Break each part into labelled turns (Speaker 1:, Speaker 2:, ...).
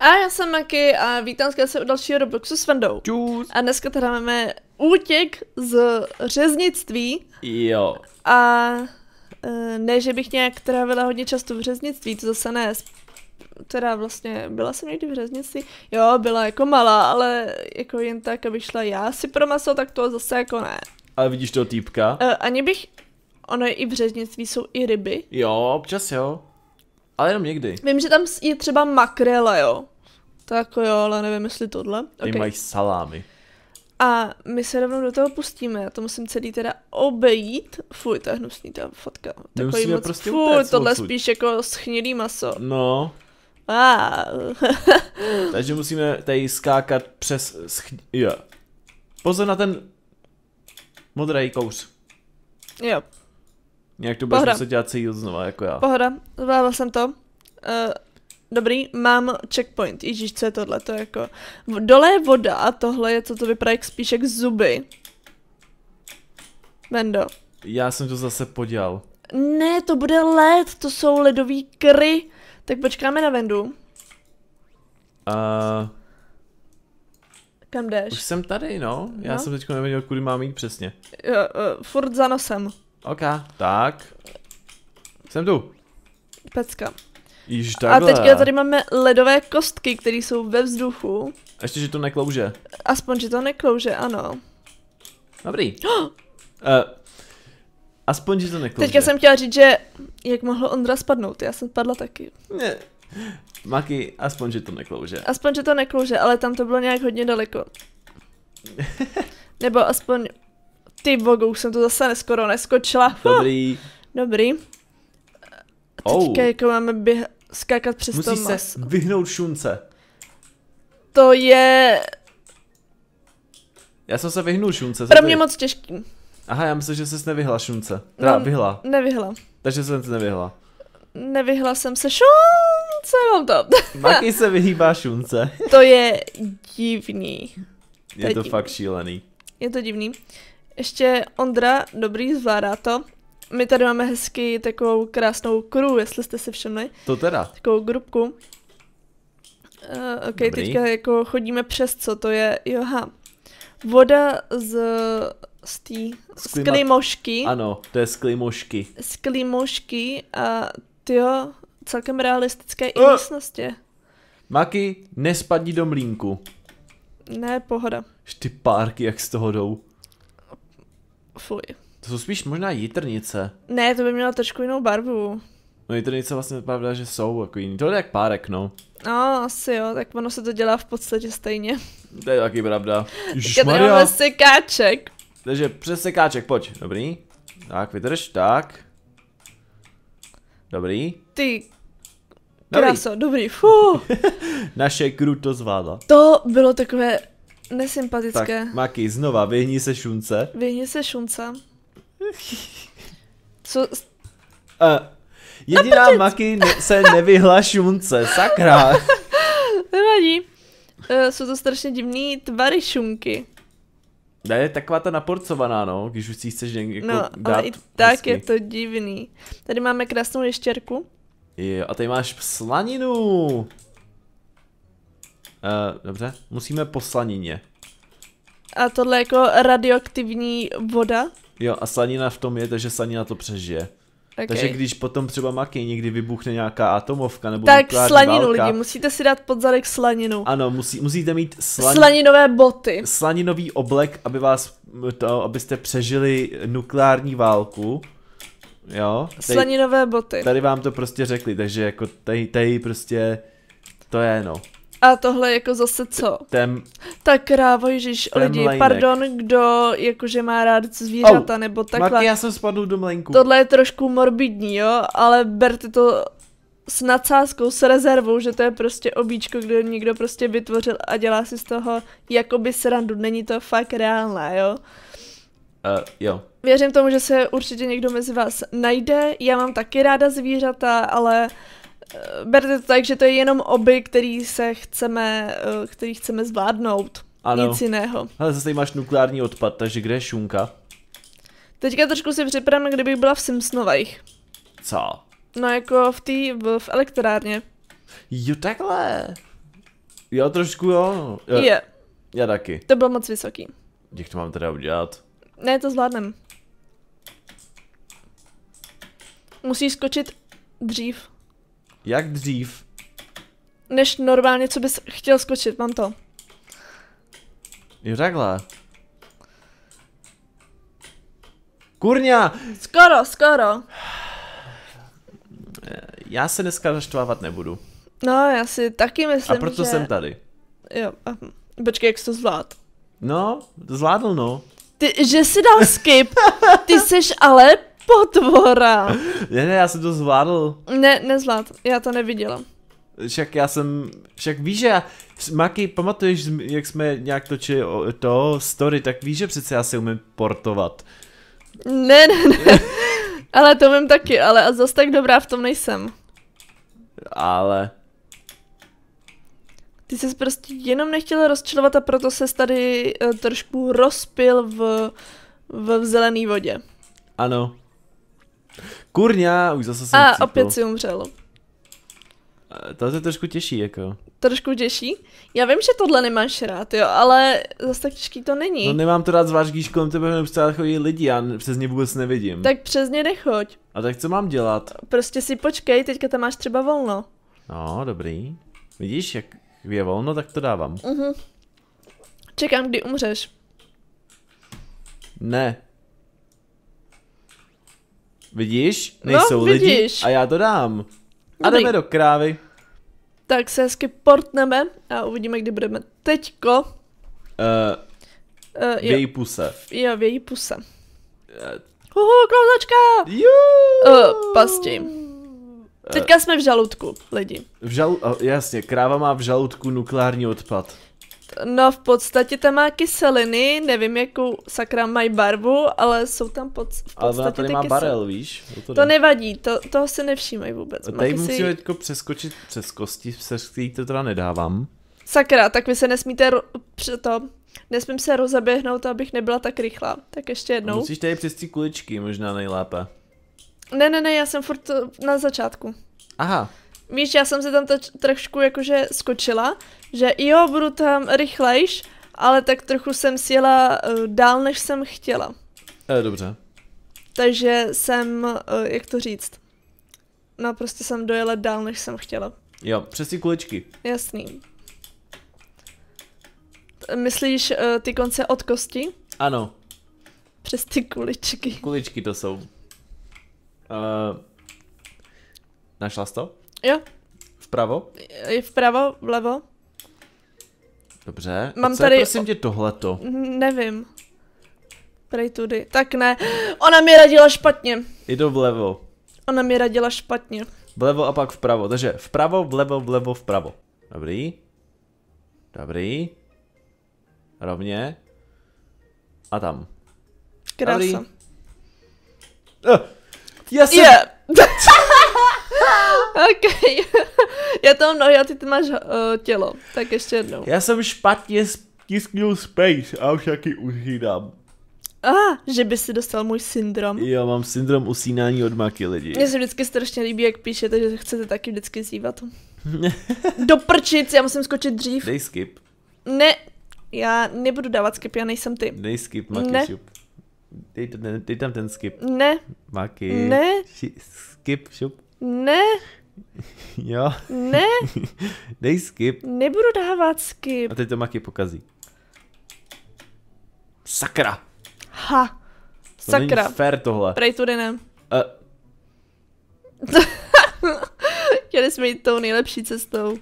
Speaker 1: A já jsem Maki a vítám se u dalšího Robloxu s Vendou.
Speaker 2: Čus.
Speaker 1: A dneska teda máme útěk z řeznictví
Speaker 2: Jo.
Speaker 1: a e, ne, že bych nějak trávila hodně často v řeznictví, to zase ne. Teda vlastně, byla jsem někdy v řeznictví? Jo, byla jako malá, ale jako jen tak, abych šla já si pro maso, tak to zase jako ne.
Speaker 2: Ale vidíš toho týpka?
Speaker 1: E, ani bych, ono je i v řeznictví jsou i ryby.
Speaker 2: Jo, občas jo. Ale jenom někdy.
Speaker 1: Vím, že tam je třeba makrela, jo. To jako jo, ale nevím, jestli tohle.
Speaker 2: Tady
Speaker 1: Okay.
Speaker 2: mají salámy.
Speaker 1: A my se rovnou do toho pustíme, já to musím celý teda obejít. Fuj, to je hnusný ta fotka. Takový moc,
Speaker 2: prostě
Speaker 1: fuj, tohle
Speaker 2: odsud.
Speaker 1: spíš jako schnilý maso.
Speaker 2: No,
Speaker 1: Ah.
Speaker 2: takže musíme tady skákat přes sch... Jo. Pozor na ten modrý kous.
Speaker 1: jo,
Speaker 2: Nějak to budeš
Speaker 1: Pohoda.
Speaker 2: muset dělat celý znova, jako já.
Speaker 1: pohoda, zvládla jsem to. Uh, dobrý, mám checkpoint. Ježíš, co je tohle? To je jako... Dole je voda a tohle je, co to vypadá jak spíš jak zuby. Vendo.
Speaker 2: Já jsem to zase podělal.
Speaker 1: Ne, to bude led, to jsou ledový kry. Tak počkáme na Vendu.
Speaker 2: Uh,
Speaker 1: Kam jdeš?
Speaker 2: už jsem tady, no. Já
Speaker 1: No.
Speaker 2: jsem teď nevěděl, kudy mám jít přesně.
Speaker 1: Jo, uh, furt za nosem.
Speaker 2: OK, tak. Jsem tu.
Speaker 1: Pecka.
Speaker 2: Již
Speaker 1: A
Speaker 2: takhle.
Speaker 1: teďka tady máme ledové kostky, které jsou ve vzduchu.
Speaker 2: Ještě, že to neklouže.
Speaker 1: Aspoň, že to neklouže, ano.
Speaker 2: Dobrý. uh, aspoň, že to neklouže.
Speaker 1: Teďka jsem chtěla říct, že jak mohl Ondra spadnout, já jsem spadla taky.
Speaker 2: Ne. Maky, aspoň, že to neklouže.
Speaker 1: Aspoň, že to neklouže, ale tam to bylo nějak hodně daleko. Nebo aspoň ty bogu, už jsem to zase neskoro neskočila.
Speaker 2: Dobrý.
Speaker 1: Dobrý. A
Speaker 2: Oh.
Speaker 1: teďka jako máme běh, skákat přes to
Speaker 2: Musíš se
Speaker 1: maso.
Speaker 2: vyhnout šunce.
Speaker 1: To je
Speaker 2: Já jsem se vyhnul šunce.
Speaker 1: pro mě
Speaker 2: tady-
Speaker 1: moc těžký.
Speaker 2: Aha, já myslím, že jsi nevyhla šunce. Teda
Speaker 1: No.
Speaker 2: vyhla.
Speaker 1: Nevyhla.
Speaker 2: Takže jsem se nevyhla.
Speaker 1: Nevyhla jsem se šunce, mám to.
Speaker 2: Maky se vyhýbá šunce.
Speaker 1: To je divný.
Speaker 2: Je to
Speaker 1: Teď-
Speaker 2: fakt šílený.
Speaker 1: Je to divný. Ještě Ondra, dobrý, zvládá to. My tady máme hezky takovou krásnou crew, jestli jste si všimli.
Speaker 2: To teda.
Speaker 1: Takovou grupku. Uh, ok,
Speaker 2: Dobrý.
Speaker 1: teďka jako chodíme přes co to je, joha. Voda z, z té, z
Speaker 2: klimat-
Speaker 1: klimošky,
Speaker 2: Ano, to je z klimošky.
Speaker 1: z klimošky a tyjo, celkem realistické i
Speaker 2: Eh.
Speaker 1: místnosti.
Speaker 2: Maky, nespadni do mlínku.
Speaker 1: Ne, pohoda.
Speaker 2: Ty párky, jak z toho jdou.
Speaker 1: Fuj.
Speaker 2: To jsou spíš možná jitrnice.
Speaker 1: Ne, to by mělo trošku jinou barvu.
Speaker 2: No jitrnice vlastně pravda, že jsou jako jiný. To je jak párek, no.
Speaker 1: No, asi jo, tak ono se to dělá v podstatě stejně.
Speaker 2: To je taky pravda.
Speaker 1: Tady
Speaker 2: Ježišmarja.
Speaker 1: máme sekáček.
Speaker 2: Takže přes sekáček, pojď. Dobrý. Tak, vydrž, tak. Dobrý.
Speaker 1: Ty
Speaker 2: Dobrý.
Speaker 1: kráso, dobrý, fuh.
Speaker 2: Naše crew to zvládla.
Speaker 1: To bylo takové
Speaker 2: Tak,
Speaker 1: nesympatické.
Speaker 2: Maky, znova, vyhni se šunce.
Speaker 1: Vyhni se šunca. Co,
Speaker 2: Uh, jediná Maky ne- se nevyhla šunce, sakra.
Speaker 1: nevadí. Uh, jsou to strašně divný tvary šunky.
Speaker 2: Ne, taková ta naporcovaná, no, když už si chceš někde jako
Speaker 1: No,
Speaker 2: dát
Speaker 1: ale i tak
Speaker 2: hezky.
Speaker 1: je to divný. Tady máme krásnou ještěrku.
Speaker 2: Jo, a tady máš slaninu. Uh, dobře, musíme po slanině.
Speaker 1: A tohle je jako radioaktivní voda.
Speaker 2: Jo, a slanina v tom je, takže slanina to přežije.
Speaker 1: Okay.
Speaker 2: Takže když potom třeba maky někdy vybuchne nějaká atomovka nebo
Speaker 1: tak slaninu
Speaker 2: válka,
Speaker 1: lidi, musíte si dát pod zadek slaninu.
Speaker 2: Ano, musí, musíte mít slan,
Speaker 1: Slaninové boty.
Speaker 2: slaninový oblek, aby vás, to, abyste přežili nukleární válku. Jo, tady,
Speaker 1: Slaninové boty.
Speaker 2: tady vám to prostě řekli, takže jako tady, tady prostě, to je no.
Speaker 1: A tohle jako zase co?
Speaker 2: Ten,
Speaker 1: Tak krávo, ježiš,
Speaker 2: Ten
Speaker 1: lidi,
Speaker 2: mlejnek.
Speaker 1: pardon, kdo jakože má rád zvířata,
Speaker 2: Au,
Speaker 1: nebo takhle.
Speaker 2: já jsem spadl do mlenku.
Speaker 1: Tohle je trošku morbidní, jo, ale berte to s nadsázkou, s rezervou, že to je prostě obíčko, kde někdo prostě vytvořil a dělá si z toho jakoby srandu. Není to fakt reálné, jo.
Speaker 2: Uh, jo,
Speaker 1: Věřím tomu, že se určitě někdo mezi vás najde. Já mám taky ráda zvířata, ale eh, berte to tak, že to je jenom oby, který se chceme, eh, který chceme zvládnout.
Speaker 2: ano.
Speaker 1: Nic jiného.
Speaker 2: Ale zase máš nukleární odpad, takže kde je šunka?
Speaker 1: Teďka trošku si připravím, kdybych byla v Simpsonových.
Speaker 2: Co?
Speaker 1: No jako v té, v, v elektrárně.
Speaker 2: Jo, takhle. Jo, trošku jo. jo.
Speaker 1: Je,
Speaker 2: Já taky.
Speaker 1: to bylo moc vysoký.
Speaker 2: Jak to mám teda udělat?
Speaker 1: Ne, to zvládnem. Musíš skočit dřív,
Speaker 2: Jak dřív?
Speaker 1: než normálně, co bys chtěl skočit, mám to.
Speaker 2: Jo, takhle. Kurňa!
Speaker 1: Skoro, skoro.
Speaker 2: Já se dneska naštvávat nebudu.
Speaker 1: No, já si taky myslím,
Speaker 2: A proto
Speaker 1: že...
Speaker 2: jsem tady.
Speaker 1: Jo, a... počkej, jak jsi to zvlád.
Speaker 2: No, zvládl no.
Speaker 1: Ty, že jsi dal skip, ty seš ale potvora.
Speaker 2: Ne, ne, já jsem to zvládl.
Speaker 1: Ne, nezvlád, já to neviděla.
Speaker 2: Však já jsem, však víš, že já, Maki, pamatuješ, jak jsme nějak točili o- to story, tak víš, že přece já si umím portovat.
Speaker 1: Ne, ne, ne. ale to vím taky, ale a zas tak dobrá v tom nejsem.
Speaker 2: Ale,
Speaker 1: Ty jsi prostě jenom nechtěla rozčilovat a proto se tady uh, trošku rozpil v, v, v zelený vodě.
Speaker 2: ano. Kurňa, už zase jsem
Speaker 1: A
Speaker 2: chcípl.
Speaker 1: opět si umřel.
Speaker 2: Eh, To je trošku těžší, jako.
Speaker 1: Trošku těžší. Já vím, že tohle nemáš rád, jo, ale zase tak těžký to není.
Speaker 2: No nemám to rád zvlášť, když kolem tebe neustále chodí lidi, já přes ně vůbec nevidím.
Speaker 1: Tak přes ně nechoď.
Speaker 2: A tak co mám dělat?
Speaker 1: Prostě si počkej, teďka tam máš třeba volno.
Speaker 2: No, dobrý. Vidíš, jak je volno, tak to dávám.
Speaker 1: Mhm. Čekám, kdy umřeš.
Speaker 2: Ne. Vidíš?
Speaker 1: No,
Speaker 2: Nejsou lidi
Speaker 1: vidíš.
Speaker 2: a já to dám. A
Speaker 1: Dobrý.
Speaker 2: jdeme do krávy.
Speaker 1: Tak se hezky portneme a uvidíme, kdy budeme teďko.
Speaker 2: Uh,
Speaker 1: Uh,
Speaker 2: v
Speaker 1: jo,
Speaker 2: její puse.
Speaker 1: jo, v její puse.
Speaker 2: Eh,
Speaker 1: Huhu, klouzačka! Uh, pasti. Teďka jsme v žaludku, lidi.
Speaker 2: V žal... jasně, kráva má v žaludku nukleární odpad.
Speaker 1: No v podstatě tam má kyseliny, nevím jakou sakra mají barvu, ale jsou tam pod, v
Speaker 2: Ale
Speaker 1: podstatě
Speaker 2: ona tady má
Speaker 1: kyseliny.
Speaker 2: barel, víš?
Speaker 1: To
Speaker 2: jde.
Speaker 1: nevadí, to, toho si nevšímají vůbec.
Speaker 2: Tady
Speaker 1: Maky
Speaker 2: musíme
Speaker 1: si...
Speaker 2: teďko přeskočit přes kosti, přes který to teda nedávám.
Speaker 1: Sakra, tak vy se nesmíte ro... to... Nesmím se rozeběhnout, abych nebyla tak rychlá. Tak ještě jednou.
Speaker 2: Musíš tady přes ty kuličky možná nejlépe.
Speaker 1: Ne, ne, ne, já jsem furt eh, na začátku.
Speaker 2: Aha,
Speaker 1: Víš, já jsem se tam trošku jakože skočila, že jo, budu tam rychlejš, ale tak trochu jsem sjela uh, dál, než jsem chtěla.
Speaker 2: e, dobře.
Speaker 1: Takže jsem, uh, jak to říct, no prostě jsem dojela dál, než jsem chtěla.
Speaker 2: Jo, přes ty kuličky.
Speaker 1: Jasný. Myslíš uh, ty konce od kosti?
Speaker 2: Ano,
Speaker 1: Přes ty kuličky.
Speaker 2: kuličky to jsou. Uh, našla jsi to?
Speaker 1: Jo,
Speaker 2: Vpravo?
Speaker 1: je vpravo, vlevo?
Speaker 2: Dobře.
Speaker 1: Mám
Speaker 2: co
Speaker 1: tady-
Speaker 2: je prosím tě tohleto?
Speaker 1: Nevím. Prej tudy. Tak ne. Ona mi radila špatně.
Speaker 2: To vlevo.
Speaker 1: Ona mi radila špatně.
Speaker 2: Vlevo a pak vpravo. Takže vpravo, vlevo, vlevo, vpravo. Dobrý. Dobrý. Rovně. A tam.
Speaker 1: Krása.
Speaker 2: Dobrý. Uh, já jsem...
Speaker 1: Je. ok. Já to mám nohy a ty ty máš uh, tělo. Tak ještě jednou.
Speaker 2: Já jsem špatně stisknul space a už taky.
Speaker 1: A, ah, že by si dostal můj syndrom.
Speaker 2: Já mám syndrom usínání od maky lidi.
Speaker 1: Mně se vždycky strašně líbí, jak píšete, že chcete taky vždycky zývat. Doprčit, já musím skočit dřív.
Speaker 2: Dej skip.
Speaker 1: Ne, já nebudu dávat skip, já nejsem ty.
Speaker 2: Dej skip, maky
Speaker 1: Ne.
Speaker 2: šup. Dej, dej, dej tam ten skip.
Speaker 1: Ne,
Speaker 2: Maky.
Speaker 1: Ne.
Speaker 2: Ši, skip, šup.
Speaker 1: Ne,
Speaker 2: Jo.
Speaker 1: ne,
Speaker 2: Dej skip.
Speaker 1: nebudu dávat skip.
Speaker 2: A teď to maky pokazí. Sakra.
Speaker 1: Ha,
Speaker 2: To
Speaker 1: sakra.
Speaker 2: není fair tohle.
Speaker 1: Prej tudy ne.
Speaker 2: Uh,
Speaker 1: Chtěli jsme jít tou nejlepší cestou.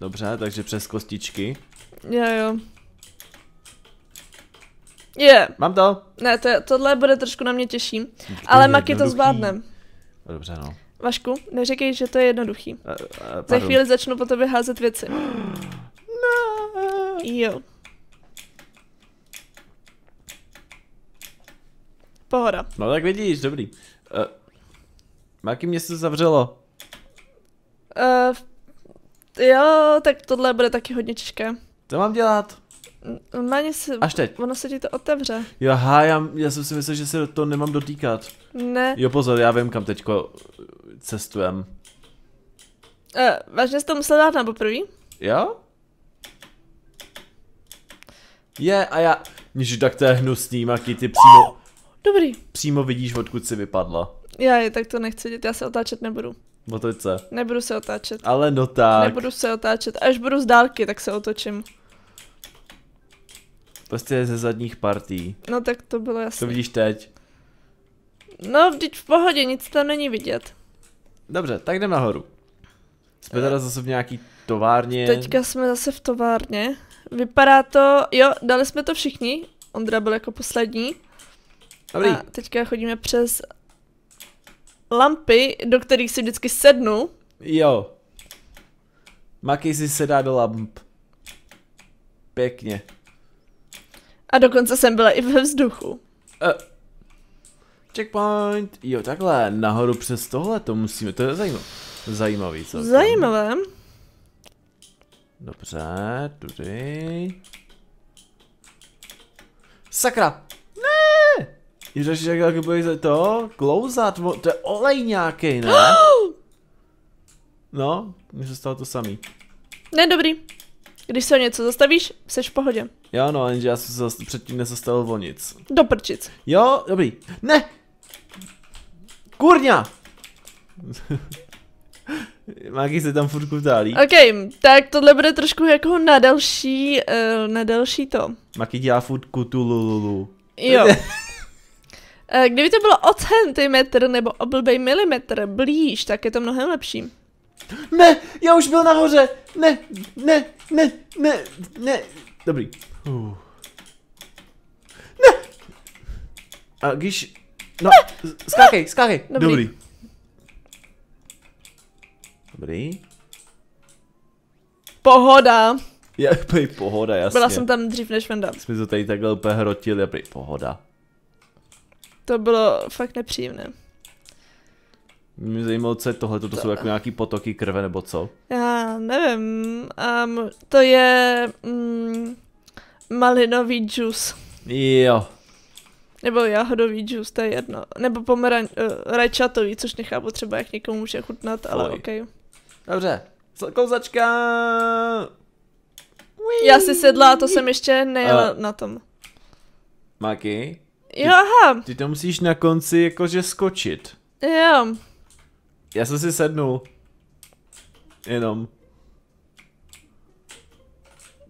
Speaker 2: dobře, takže přes kostičky.
Speaker 1: Jo, jo. Je,
Speaker 2: Mám to?
Speaker 1: ne, to je, tohle bude trošku na mě těžší. Ale Maky to zvládne.
Speaker 2: Dobře, no.
Speaker 1: Vašku, neříkej, že to je jednoduchý.
Speaker 2: Uh, uh,
Speaker 1: Za chvíli začnu po tobě házet věci.
Speaker 2: No.
Speaker 1: Jo. Pohoda.
Speaker 2: no tak vidíš, dobrý. Uh, Maky mě se zavřelo.
Speaker 1: Uh, jo, tak tohle bude taky hodně těžké.
Speaker 2: Co mám dělat?
Speaker 1: Normálně se,
Speaker 2: Až teď.
Speaker 1: ono se ti to otevře.
Speaker 2: Jo, aha, já, já jsem si myslel, že se to nemám dotýkat.
Speaker 1: Ne.
Speaker 2: Jo, pozor, já vím, kam teďko cestujem.
Speaker 1: Uh, vážně jsi to musel dát na poprvé?
Speaker 2: Jo? Je, a já... Ježiš, tak to je hnusný, Maki, ty přímo,
Speaker 1: Dobrý.
Speaker 2: přímo vidíš, odkud si vypadla.
Speaker 1: Já je, tak to nechci dělat, já se otáčet nebudu.
Speaker 2: Otoč se.
Speaker 1: Nebudu se otáčet.
Speaker 2: Ale no tak.
Speaker 1: Nebudu se otáčet. Až budu z dálky, tak se otočím.
Speaker 2: Prostě ze zadních partí.
Speaker 1: No tak to bylo
Speaker 2: To
Speaker 1: jasné.
Speaker 2: vidíš teď.
Speaker 1: No, vždyť v pohodě, nic tam není vidět.
Speaker 2: Dobře, tak jdem nahoru. Jsme teda zase v nějaký továrně.
Speaker 1: Teďka jsme zase v továrně. Vypadá to, jo, dali jsme to všichni. Ondra byl jako poslední.
Speaker 2: Dobrý.
Speaker 1: A teďka chodíme přes lampy, do kterých si vždycky sednu.
Speaker 2: Jo. Maki si sedá do lamp. Pěkně.
Speaker 1: A dokonce jsem byla i ve vzduchu.
Speaker 2: Uh. Checkpoint. Jo, takhle, nahoru přes tohle to musíme, to je zajímavé. Zajímavý, co?
Speaker 1: Zajímavé.
Speaker 2: Dobře, tudy. Sakra! Ne! Ježiš, jak jak bude to? Klouzat, to je olej nějaký, ne? No, mně se stalo to samý.
Speaker 1: Ne, dobrý. Když se o něco zastavíš, jsi v pohodě.
Speaker 2: Jo, no, jenže já jsem se zas- předtím nezastavil o nic.
Speaker 1: Do prčic.
Speaker 2: Jo, dobrý. Ne! Kurňa! Máky se tam furt kutálí.
Speaker 1: OK, tak tohle bude trošku jako na další, uh, na další to.
Speaker 2: Maki dělá furt kutulululu.
Speaker 1: Jo. Eh, Kdyby to bylo o centimetr nebo o blbej milimetr blíž, tak je to mnohem lepší.
Speaker 2: Ne, já už byl nahoře. Ne, ne, ne, ne, ne. Dobrý. Uh. Ne. A když... No, skákej, skákej.
Speaker 1: Dobrý.
Speaker 2: Dobrý. Dobrý.
Speaker 1: Pohoda.
Speaker 2: Je, pej, pohoda, jasně.
Speaker 1: Byla jsem tam dřív než Venda.
Speaker 2: Jsme to tady takhle úplně hrotili, pej, pohoda.
Speaker 1: To bylo fakt nepříjemné.
Speaker 2: Mě zajímalo, co je tohle, to jsou jako nějaký potoky krve nebo co?
Speaker 1: Já nevím. Um, to je mm, malinový džus.
Speaker 2: Jo.
Speaker 1: Nebo jahodový džus, to je jedno. Nebo pomeran, uh, rajčatový, což nechápu třeba, jak někomu může chutnat, ale
Speaker 2: Fuj.
Speaker 1: OK.
Speaker 2: Dobře. Kouzačka.
Speaker 1: Já si sedla a to jsem ještě nejela
Speaker 2: A-
Speaker 1: na tom.
Speaker 2: Maki,
Speaker 1: Jo, aha,
Speaker 2: ty to musíš na konci jakože skočit.
Speaker 1: jo.
Speaker 2: Já jsem si sednul. Jenom.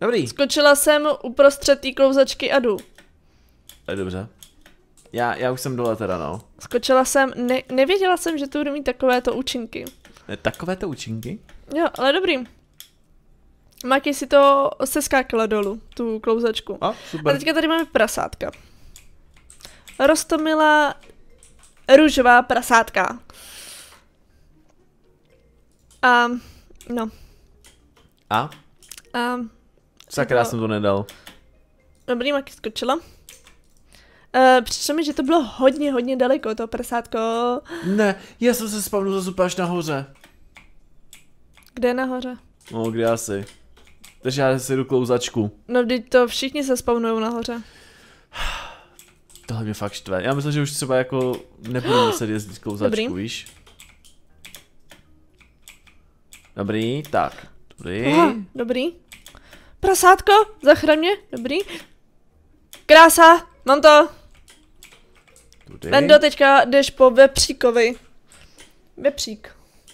Speaker 2: Dobrý.
Speaker 1: Skočila jsem uprostřed té klouzačky a jdu.
Speaker 2: Je dobře. Já, já už jsem dole teda, no.
Speaker 1: Skočila jsem, ne, nevěděla jsem, že to bude mít takovéto účinky.
Speaker 2: Ne, Takovéto účinky?
Speaker 1: Jo, ale dobrý. Maki si to seskákala dolů, tu klouzačku.
Speaker 2: A,
Speaker 1: A
Speaker 2: super.
Speaker 1: teďka tady máme prasátka. Rostomila růžová prasátka. A, no,
Speaker 2: A?
Speaker 1: a,
Speaker 2: Sakra, já jsem to nedal.
Speaker 1: dobrý, Maki skočila. Uh, přišlo mi, že to bylo hodně, hodně daleko, to prasátko.
Speaker 2: Ne, já jsem se spavnul zase úplně až nahoře.
Speaker 1: Kde nahoře?
Speaker 2: No, kde asi? Takže já si jdu klouzačku.
Speaker 1: No, vždyť to všichni se spavnují nahoře.
Speaker 2: Tohle mě fakt štve. Já myslím, že už třeba jako nebudu muset jezdit klouzačku,
Speaker 1: Dobrý.
Speaker 2: víš? Dobrý, tak. Dobrý.
Speaker 1: Aha, dobrý. Prasátko, zachraň mě, dobrý. Krása, mám to.
Speaker 2: Dobrý.
Speaker 1: Vendo, teďka jdeš po vepříkovi. Vepřík.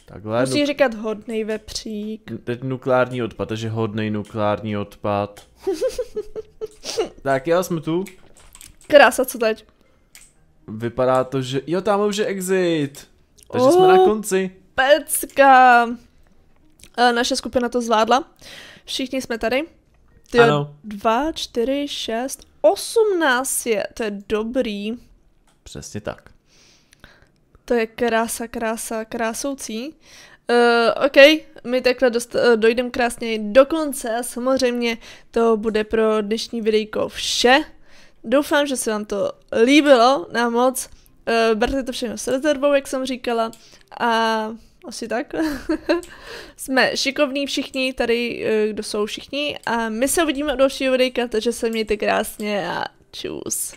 Speaker 2: Takhle.
Speaker 1: Musíš
Speaker 2: nu-
Speaker 1: říkat hodnej vepřík.
Speaker 2: teď nukleární odpad, takže hodnej nukleární odpad. tak jo, jsme tu.
Speaker 1: Krása, co teď?
Speaker 2: Vypadá to, že... Jo, tam už je exit. Takže jsme na
Speaker 1: Oh.
Speaker 2: konci.
Speaker 1: Pecka. E, Naše skupina to zvládla. Všichni jsme tady. Ty
Speaker 2: Ano.
Speaker 1: dva, čtyři, šest, osm nás je. To je dobrý.
Speaker 2: Přesně tak.
Speaker 1: To je krása, krása, krásoucí. Uh, OK, my takhle dost, uh, dojdeme krásně do konce a samozřejmě to bude pro dnešní videjko vše. Doufám, že se vám to líbilo na moc. Uh, berte to všechno s rezervou, jak jsem říkala. A asi tak. Jsme šikovní všichni, tady uh, kdo jsou všichni. A my se uvidíme u dalšího videjka, takže se mějte krásně a čus.